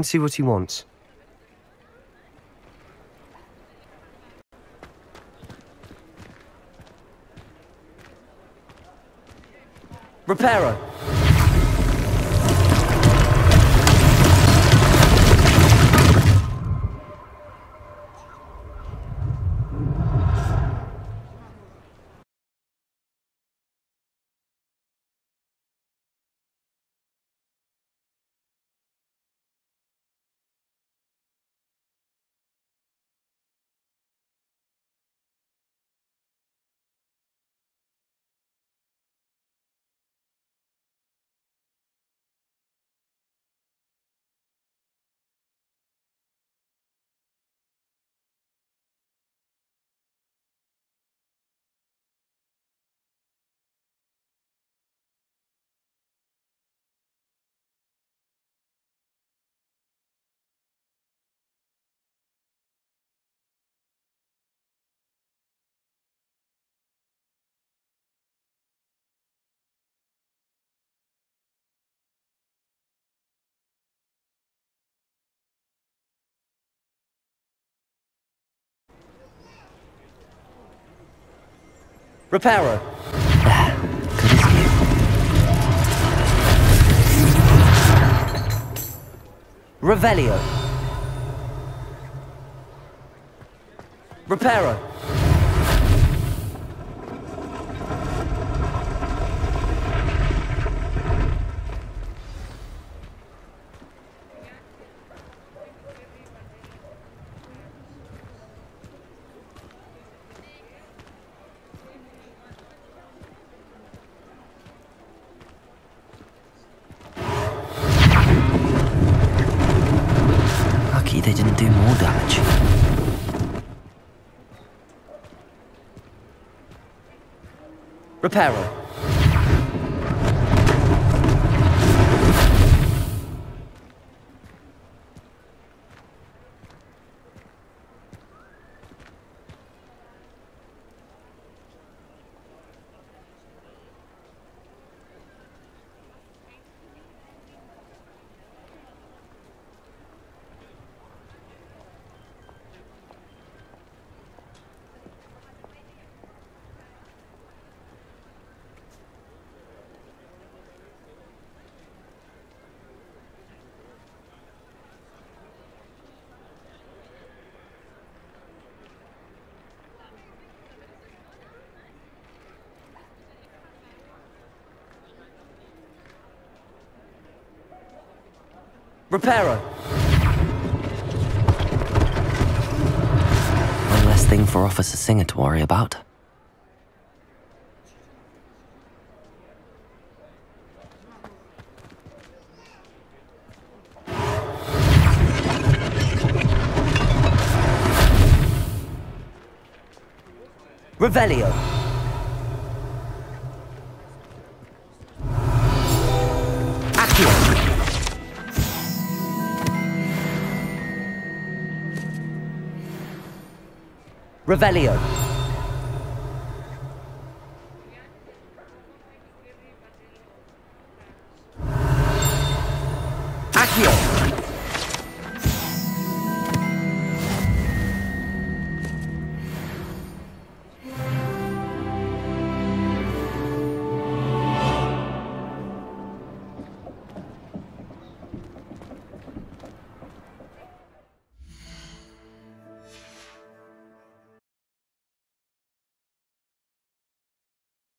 and see what he wants. Reparo. Revelio. Reparo. Damage. Reparo. Reparo. One less thing for Officer Singer to worry about. Revelio. Revelio. Accio.